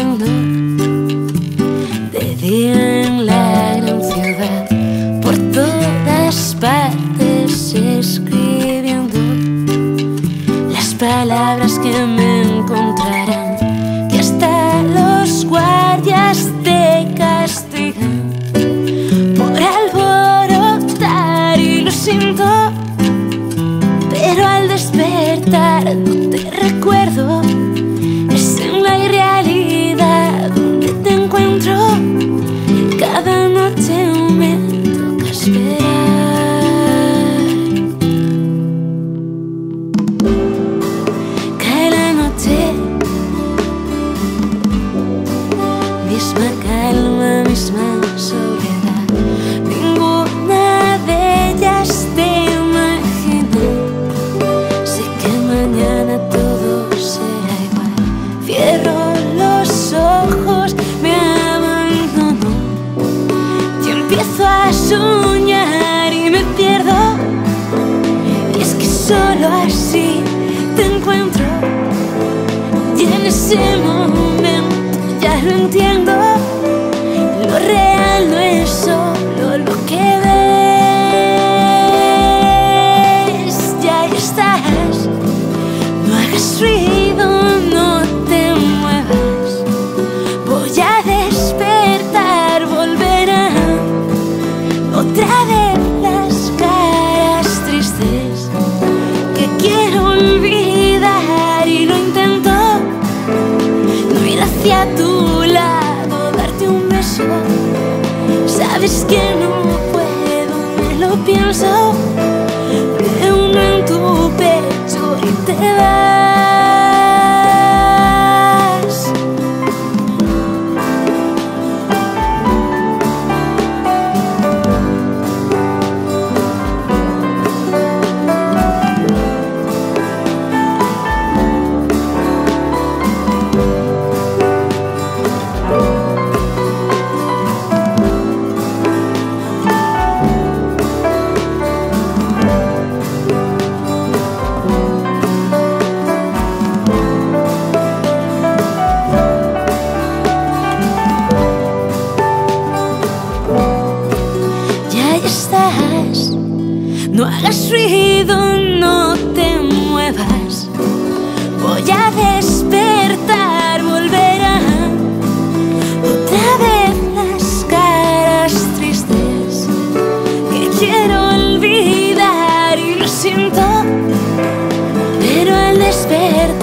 esplendor de día en la gran ciudad, por todas partes escribiendo las palabras que me encontrarán, que hasta los guardias te castigan por alborotar y lo siento, pero al despertar no te recuerdo. Hacia tu lado, darte un beso. Sabes que no puedo, me lo pienso. No hagas ruido, no te muevas. Voy a despertar, volverán otra vez las caras tristes que quiero olvidar y lo siento. Pero al despertar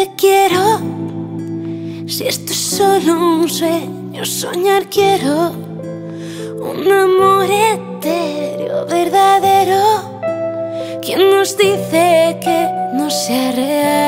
te quiero, si esto es solo un sueño, soñar quiero un amor etéreo, verdadero. ¿Quién nos dice que no sea real?